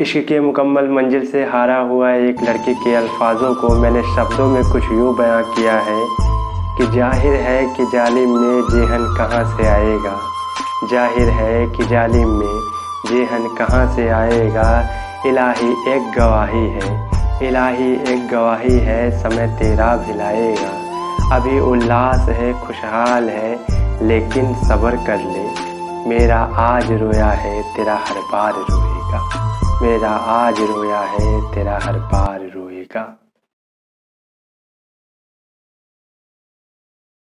इश्क के मुकम्मल मंजिल से हारा हुआ एक लड़के के अल्फाजों को मैंने शब्दों में कुछ यूँ बयां किया है कि ज़ाहिर है कि जालिम में जेहन कहाँ से आएगा। ज़ाहिर है कि जालिम में जेहन कहाँ से आएगा। इलाही एक गवाही है। इलाही एक गवाही है, समय तेरा भिलाएगा अभी उल्लास है, खुशहाल है, लेकिन सब्र कर ले। मेरा आज रोया है, तेरा हर बार रोएगा मेरा आज रोया है तेरा हर बार रोएगा।